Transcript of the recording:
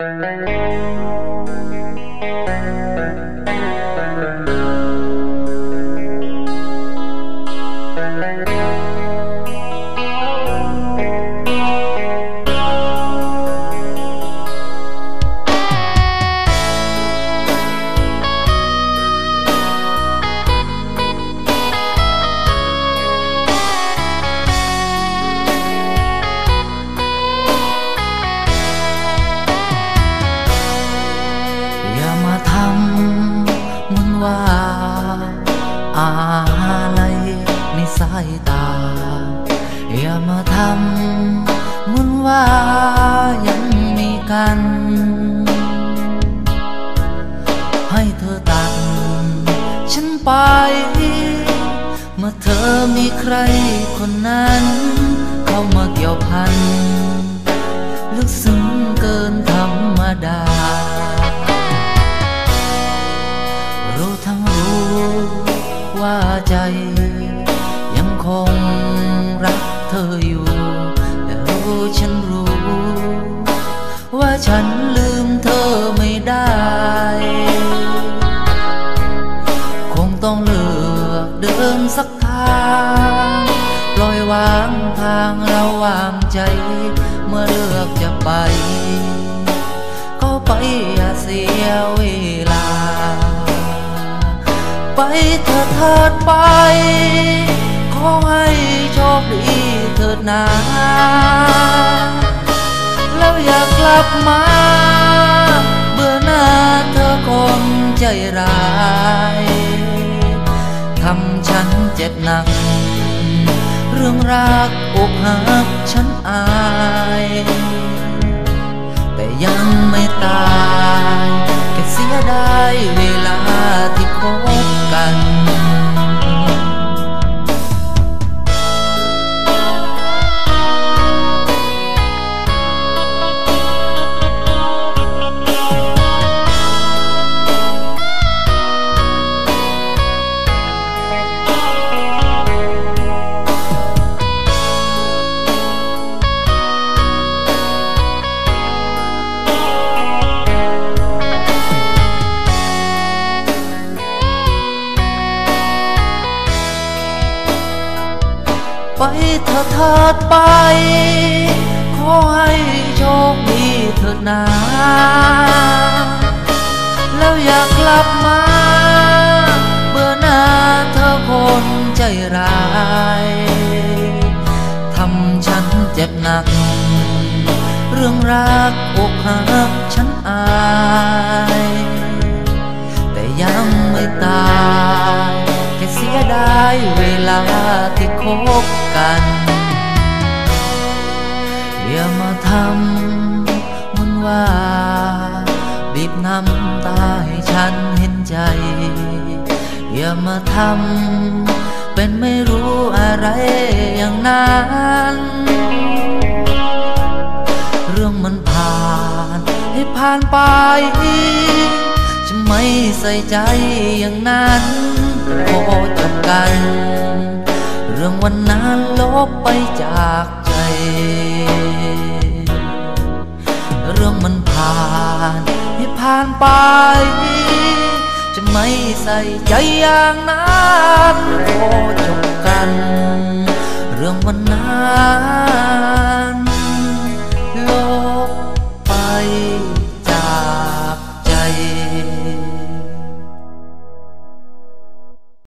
อย่ สายตา อย่ามาทำมือนว่ายังมีกัน ให้เธอตัดฉันไป เมื่อเธอมีใครคนนั้น เข้ามาเกี่ยวพันลึกซึ้งางทางระหว่างใจ เมื่อเลือกจะไป ก็ไปอย่าเสียเวลา ไปเถิดเถิดไป ขอให้โชคดีเถิดนา แล้วอย่ากลับมา เบื่อหน้าเธอคนใจร้าย ทำฉันเจ็บหนัก เรื่องรักอกหักฉันอาย แต่ยังไม่ตายแค่เสียดายเวลา ไปเถิดเถิดไป ขอให้โชคดีเถิดนา แล้วอยากกลับมาเบื่อหน้าเธอคนใจร้าย ทำฉันเจ็บหนัก เรื่องรักอกหักฉันอาย แต่ยังไม่ตาย แค่เสียดายเวลาที่คบำมือนว่าบีบน้ำตาให้ฉันเห็นใจ อย่ามาทำเป็นไม่รู้อะไรอย่างนั้น เรื่องมันผ่านให้ผ่านไปจะไม่ใส่ใจอย่างนั้นขอจบกัน เรื่องวันนั้นลบไปจาก มันผ่านให้ผ่านไป จะไม่ใส่ใจอย่างนั้นขอจบกัน เรื่องวัน